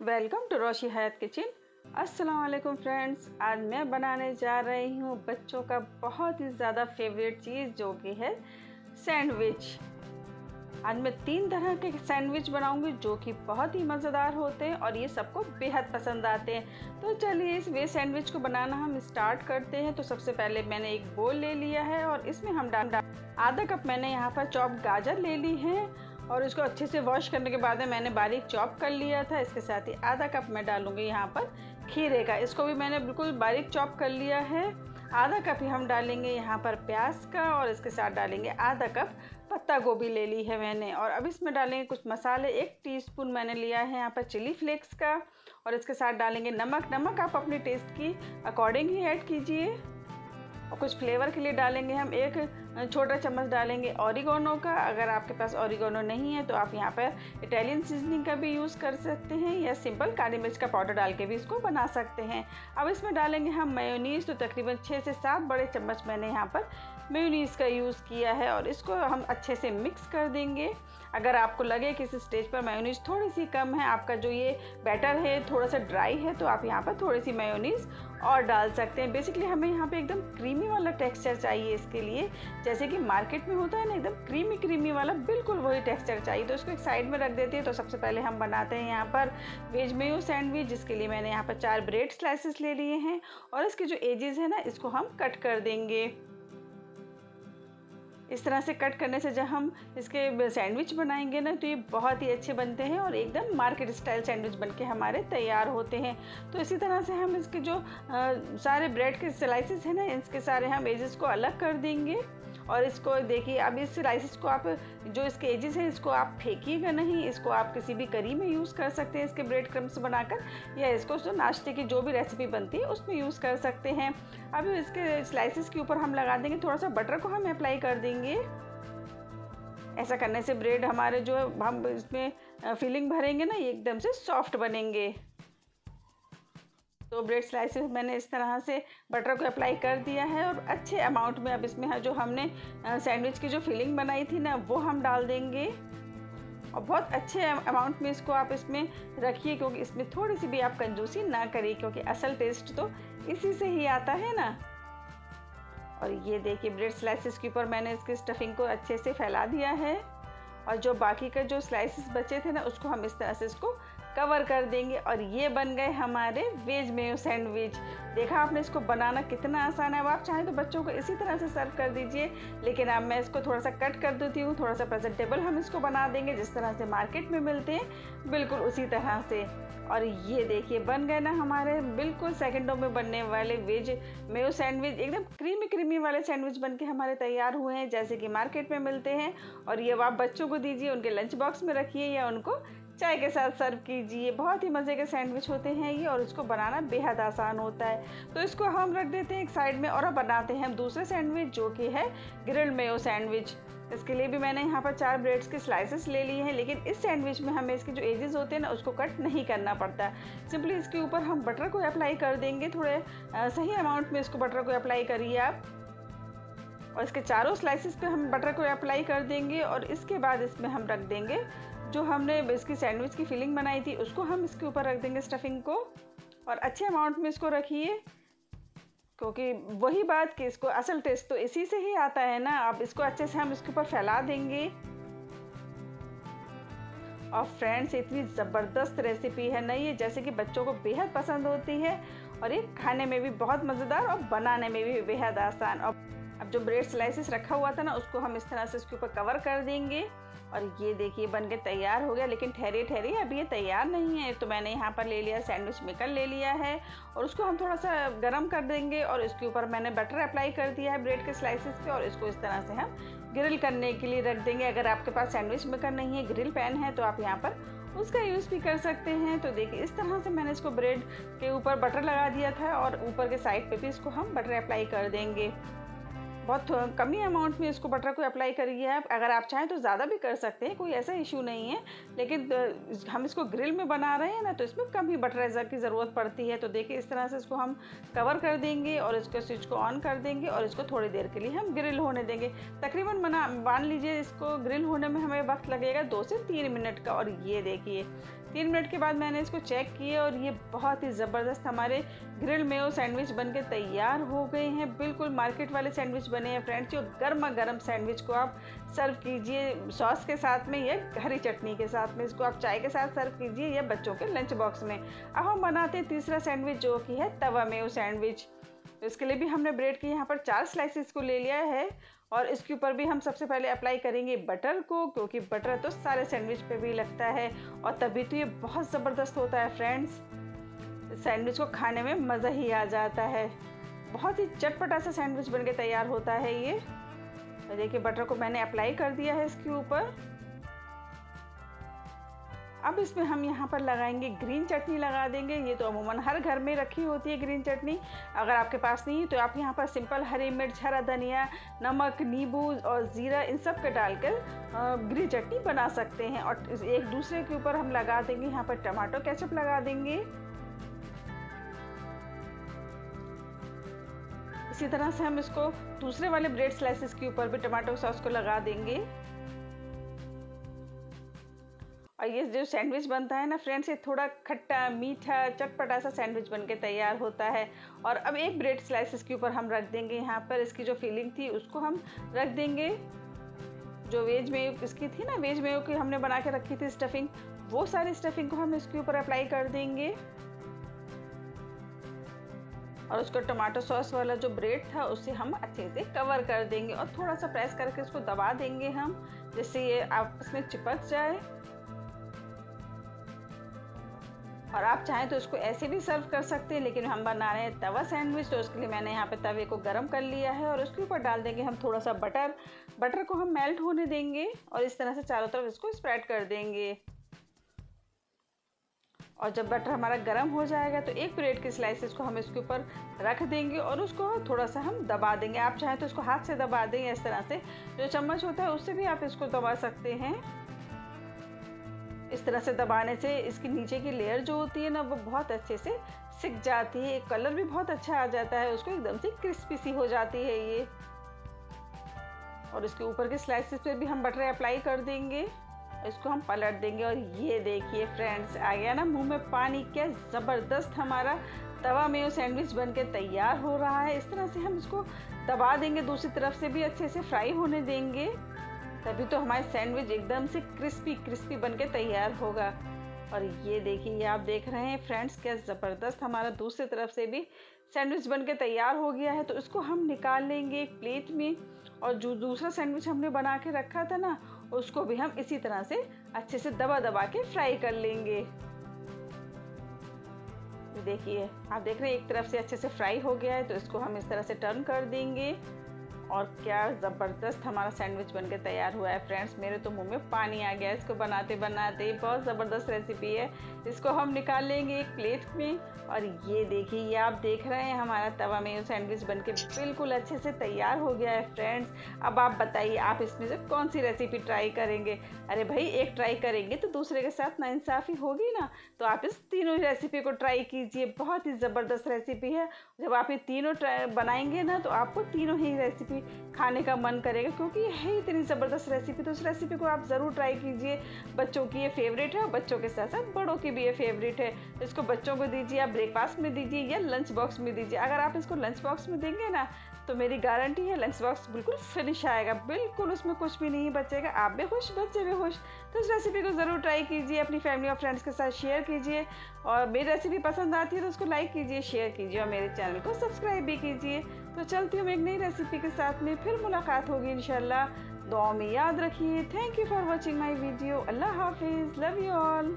Welcome to Roshi Hayat kitchen. अस्सलाम वालेकुम friends, आज मैं बनाने जा रही हूँ बच्चों का बहुत ही ज़्यादा फेवरेट चीज़ जो कि है सैंडविच। आज मैं तीन तरह के सैंडविच बनाऊँगी जो कि बहुत ही मज़ेदार होते हैं और ये सबको बेहद पसंद आते हैं। तो चलिए इस वे सैंडविच को बनाना हम स्टार्ट करते हैं। तो सबसे पहले मैंने एक बोल ले लिया है और इसमें हम डाल आधा कप मैंने यहाँ पर चॉप गाजर ले ली है और इसको अच्छे से वॉश करने के बाद में मैंने बारीक चॉप कर लिया था। इसके साथ ही आधा कप मैं डालूँगी यहाँ पर खीरे का। इसको भी मैंने बिल्कुल बारीक चॉप कर लिया है। आधा कप ही हम डालेंगे यहाँ पर प्याज का और इसके साथ डालेंगे आधा कप पत्ता गोभी ले ली है मैंने। और अब इसमें डालेंगे कुछ मसाले। एक टीस्पून मैंने लिया है यहाँ पर चिली फ्लेक्स का। और इसके साथ डालेंगे नमक। नमक आप अपने टेस्ट की अकॉर्डिंग ही ऐड कीजिए। और कुछ फ्लेवर के लिए डालेंगे हम। एक छोटा चम्मच डालेंगे ऑरिगोनो का। अगर आपके पास ऑरिगोनो नहीं है तो आप यहाँ पर इटालियन सीजनिंग का भी यूज़ कर सकते हैं या सिंपल काली मिर्च का पाउडर डाल के भी इसको बना सकते हैं। अब इसमें डालेंगे हम मेयोनीज़। तो तकरीबन छः से सात बड़े चम्मच मैंने यहाँ पर मेयोनीज़ का यूज़ किया है और इसको हम अच्छे से मिक्स कर देंगे। अगर आपको लगे कि इस स्टेज पर मेयोनीज़ थोड़ी सी कम है, आपका जो ये बैटर है थोड़ा सा ड्राई है तो आप यहाँ पर थोड़ी सी मेयोनीज़ और डाल सकते हैं। बेसिकली हमें यहाँ पे एकदम क्रीमी वाला टेक्सचर चाहिए इसके लिए। जैसे कि मार्केट में होता है ना, एकदम क्रीमी क्रीमी वाला, बिल्कुल वही टेक्सचर चाहिए। तो इसको एक साइड में रख देते हैं तो सबसे पहले हम बनाते हैं यहाँ पर वेज मेयो सैंडविच जिसके लिए मैंने यहाँ पर चार ब्रेड स्लाइसिस ले लिए हैं और इसके जो एजेस है ना, इसको हम कट कर देंगे। इस तरह से कट करने से जब हम इसके सैंडविच बनाएँगे ना तो ये बहुत ही अच्छे बनते हैं और एकदम मार्केट स्टाइल सैंडविच बन के हमारे तैयार होते हैं। तो इसी तरह से हम इसके जो आ, सारे ब्रेड के स्लाइसिस हैं ना इसके सारे हम एजेस को अलग कर देंगे। और इसको देखिए, अब इस राइसिस को आप, जो इसके एजेस हैं, इसको आप फेंकिएगा नहीं, इसको आप किसी भी करी में यूज़ कर सकते हैं इसके ब्रेड क्रम्स बनाकर, या इसको जो नाश्ते की जो भी रेसिपी बनती है, उसमें यूज़ कर सकते हैं। अब इसके स्लाइसिस के ऊपर हम लगा देंगे थोड़ा सा बटर को हम अप्लाई कर देंगे। ऐसा करने से ब्रेड हमारे जो हम इसमें फिलिंग भरेंगे ना एकदम से सॉफ्ट बनेंगे। तो ब्रेड स्लाइसेस मैंने इस तरह से बटर को अप्लाई कर दिया है और अच्छे अमाउंट में अब इसमें जो हमने सैंडविच की जो फिलिंग बनाई थी ना, वो हम डाल देंगे। और बहुत अच्छे अमाउंट में इसको आप इसमें रखिए क्योंकि इसमें थोड़ी सी भी आप कंजूसी ना करिए क्योंकि असल टेस्ट तो इसी से ही आता है ना। और ये देखिए ब्रेड स्लाइसिस के ऊपर मैंने इसकी स्टफिंग को अच्छे से फैला दिया है। और जो बाकी का जो स्लाइसिस बचे थे ना, उसको हम इस तरह से इसको कवर कर देंगे और ये बन गए हमारे वेज मेयो सैंडविच। देखा आपने इसको बनाना कितना आसान है, अब आप चाहें तो बच्चों को इसी तरह से सर्व कर दीजिए, लेकिन अब मैं इसको थोड़ा सा कट कर देती हूँ, थोड़ा सा प्रेजेंटेबल हम इसको बना देंगे, जिस तरह से मार्केट में मिलते हैं, बिल्कुल उसी तरह से। और ये देखिए, बन गए ना हमारे बिल्कुल सेकंडों में बनने वाले वेज मेयो सैंडविच। एकदम क्रीमी क्रीमी वाले सैंडविच बन के हमारे तैयार हुए हैं, जैसे कि मार्केट में मिलते हैं। और ये आप बच्चों को दीजिए, उनके लंच बॉक्स में रखिए या उनको चाय के साथ सर्व कीजिए। बहुत ही मज़े के सैंडविच होते हैं ये और इसको बनाना बेहद आसान होता है। तो इसको हम रख देते हैं एक साइड में और अब बनाते हैं हम दूसरे सैंडविच जो कि है ग्रिल्ड मेयो सैंडविच। इसके लिए भी मैंने यहाँ पर चार ब्रेड्स के स्लाइसेस ले लिए हैं, लेकिन इस सैंडविच में हमें इसके जो एजेस होते हैं ना, उसको कट नहीं करना पड़ता। सिंपली इसके ऊपर हम बटर को अप्लाई कर देंगे थोड़े सही अमाउंट में इसको बटर को अप्लाई करिए आप। और इसके चारों स्लाइसिस पे हम बटर को अप्लाई कर देंगे और इसके बाद इसमें हम रख देंगे जो हमने इसकी सैंडविच की फिलिंग बनाई थी, उसको हम इसके ऊपर रख देंगे स्टफिंग को। और अच्छे अमाउंट में इसको रखिए, क्योंकि वही बात कि इसको असल टेस्ट तो इसी से ही आता है ना। अब इसको अच्छे से हम इसके ऊपर फैला देंगे। और फ्रेंड्स इतनी ज़बरदस्त रेसिपी है ना ये, जैसे कि बच्चों को बेहद पसंद होती है, और ये खाने में भी बहुत मज़ेदार और बनाने में भी बेहद आसान। और अब जो ब्रेड स्लाइसिस रखा हुआ था ना, उसको हम इस तरह से इसके ऊपर कवर कर देंगे। और ये देखिए, बन के तैयार हो गया, लेकिन ठहरे ठहरे अभी ये तैयार नहीं है। तो मैंने यहाँ पर ले लिया, सैंडविच मेकर ले लिया है और उसको हम थोड़ा सा गर्म कर देंगे और इसके ऊपर मैंने बटर अप्लाई कर दिया है ब्रेड के स्लाइसिस पे और इसको इस तरह से हम ग्रिल करने के लिए रख देंगे। अगर आपके पास सैंडविच मेकर नहीं है ग्रिल पैन है तो आप यहाँ पर उसका यूज़ भी कर सकते हैं। तो देखिए, इस तरह से मैंने इसको ब्रेड के ऊपर बटर लगा दिया था और ऊपर के साइड पे भी इसको हम बटर अप्लाई कर देंगे। बहुत कमी अमाउंट में इसको बटर को अप्लाई करिए आप। अगर आप चाहें तो ज़्यादा भी कर सकते हैं, कोई ऐसा इशू नहीं है। लेकिन हम इसको ग्रिल में बना रहे हैं ना तो इसमें कम ही बटराइज़र की ज़रूरत पड़ती है। तो देखिए, इस तरह से इसको हम कवर कर देंगे और इसके स्विच को ऑन कर देंगे और इसको थोड़ी देर के लिए हम ग्रिल होने देंगे। तकरीबन मना मान लीजिए इसको ग्रिल होने में हमें वक्त लगेगा दो से तीन मिनट का। और ये देखिए तीन मिनट के बाद मैंने इसको चेक किया और ये बहुत ही ज़बरदस्त हमारे ग्रिल मेयो सैंडविच बन के तैयार हो गए हैं। बिल्कुल मार्केट वाले सैंडविच बने हैं फ्रेंड्स, जो गर्मा गर्म सैंडविच को आप सर्व कीजिए सॉस के साथ में या हरी चटनी के साथ में। इसको आप चाय के साथ सर्व कीजिए या बच्चों के लंच बॉक्स में। अब हम बनाते हैं तीसरा सैंडविच, जो कि है तवा मेयो सैंडविच। इसके लिए भी हमने ब्रेड के यहाँ पर चार स्लाइसिस को ले लिया है। और इसके ऊपर भी हम सबसे पहले अप्लाई करेंगे बटर को, क्योंकि बटर तो सारे सैंडविच पे भी लगता है। और तभी तो ये बहुत ज़बरदस्त होता है फ्रेंड्स सैंडविच को खाने में मज़ा ही आ जाता है। बहुत ही चटपटा सा सैंडविच बन के तैयार होता है ये। देखिए बटर को मैंने अप्लाई कर दिया है इसके ऊपर। अब इसमें हम यहाँ पर लगाएँगे ग्रीन चटनी लगा देंगे। ये तो अमूमन हर घर में रखी होती है ग्रीन चटनी। अगर आपके पास नहीं है तो आप यहाँ पर सिंपल हरी मिर्च, हरा धनिया, नमक, नींबू और ज़ीरा, इन सब के डालकर ग्रीन चटनी बना सकते हैं। और एक दूसरे के ऊपर हम लगा देंगे, यहाँ पर टमाटो केचप लगा देंगे। इसी तरह से हम इसको दूसरे वाले ब्रेड स्लाइसिस के ऊपर भी टमाटो सॉस को लगा देंगे। और ये जो सैंडविच बनता है ना फ्रेंड्स, ये थोड़ा खट्टा, मीठा, चटपटा सा सैंडविच बन के तैयार होता है। और अब एक ब्रेड स्लाइसिस के ऊपर हम रख देंगे। यहाँ पर इसकी जो फीलिंग थी, उसको हम रख देंगे। जो वेज में इसकी थी ना, वेज मेयो की हमने बना के रखी थी स्टफिंग, वो सारी स्टफिंग को हम इसके ऊपर अप्लाई कर देंगे। और उसका टमाटो सॉस वाला जो ब्रेड था, उसे हम अच्छे से कवर कर देंगे। और थोड़ा सा प्रेस करके इसको दबा देंगे हम, जिससे ये आपस में चिपक जाए। और आप चाहें तो इसको ऐसे भी सर्व कर सकते हैं, लेकिन हम बना रहे हैं तवा सैंडविच तो उसके लिए मैंने यहाँ पे तवे को गर्म कर लिया है और उसके ऊपर डाल देंगे हम थोड़ा सा बटर। बटर को हम मेल्ट होने देंगे और इस तरह से चारों तरफ़ इसको स्प्रेड कर देंगे। और जब बटर हमारा गर्म हो जाएगा तो एक प्लेट की स्लाइसिस को हम इसके ऊपर रख देंगे और उसको थोड़ा सा हम दबा देंगे। आप चाहें तो उसको हाथ से दबा देंगे इस तरह से। जो चम्मच होता है, उससे भी आप इसको दबा सकते हैं। इस तरह से दबाने से इसकी नीचे की लेयर जो होती है ना, वो बहुत अच्छे से सिक जाती है। कलर भी बहुत अच्छा आ जाता है, उसको एकदम से क्रिस्पी सी हो जाती है ये। और इसके ऊपर के स्लाइसिस पे भी हम बटर अप्लाई कर देंगे। इसको हम पलट देंगे। और ये देखिए फ्रेंड्स आ गया ना मुँह में पानी। क्या ज़बरदस्त हमारा तवा मेयो सैंडविच बन के तैयार हो रहा है। इस तरह से हम इसको दबा देंगे। दूसरी तरफ़ से भी अच्छे से फ्राई होने देंगे। तभी तो हमारे सैंडविच एकदम से क्रिस्पी क्रिस्पी बन के तैयार होगा। और ये देखिए, ये आप देख रहे हैं, फ्रेंड्स, क्या ज़बरदस्त हमारा दूसरी तरफ़ से भी सैंडविच बन के तैयार हो गया है। तो इसको हम निकाल लेंगे एक प्लेट में और जो दूसरा सैंडविच हमने बना के रखा था ना, उसको भी हम इसी तरह से अच्छे से दबा दबा के फ्राई कर लेंगे। देखिए, आप देख रहे हैं, एक तरफ़ से अच्छे से फ्राई हो गया है तो इसको हम इस तरह से टर्न कर देंगे। और क्या ज़बरदस्त हमारा सैंडविच बनके तैयार हुआ है फ्रेंड्स मेरे तो मुँह में पानी आ गया इसको बनाते बनाते. बहुत ज़बरदस्त रेसिपी है. इसको हम निकाल लेंगे एक प्लेट में. और ये देखिए, ये आप देख रहे हैं, हमारा तवा में सैंडविच बन के बिल्कुल अच्छे से तैयार हो गया है फ्रेंड्स अब आप बताइए, आप इसमें से कौन सी रेसिपी ट्राई करेंगे? अरे भाई, एक ट्राई करेंगे तो दूसरे के साथ नाइंसाफ़ी होगी ना? तो आप इस तीनों रेसिपी को ट्राई कीजिए, बहुत ही ज़बरदस्त रेसिपी है. जब आप ये तीनों ट्राई बनाएँगे ना तो आपको तीनों ही रेसिपी खाने का मन करेगा, क्योंकि है इतनी ज़बरदस्त रेसिपी तो उस रेसिपी को आप ज़रूर ट्राई कीजिए। बच्चों की ये फेवरेट है और बच्चों के साथ साथ बड़ों की भी ये फेवरेट है। इसको बच्चों को दीजिए, आप ब्रेकफास्ट में दीजिए या लंच बॉक्स में दीजिए। अगर आप इसको लंच बॉक्स में देंगे ना तो मेरी गारंटी है लंच बॉक्स बिल्कुल फिनिश आएगा। बिल्कुल उसमें कुछ भी नहीं बचेगा। आप भी खुश बच्चे भी खुश तो इस रेसिपी को ज़रूर ट्राई कीजिए, अपनी फैमिली और फ्रेंड्स के साथ शेयर कीजिए। और मेरी रेसिपी पसंद आती है तो उसको लाइक कीजिए शेयर कीजिए और मेरे चैनल को सब्सक्राइब भी कीजिए। तो चलती हूँ एक नई रेसिपी के साथ में। फिर मुलाकात होगी इनशाला दुआ में याद रखिए। Thank you for watching my video अल्लाह हाफिज़। Love you all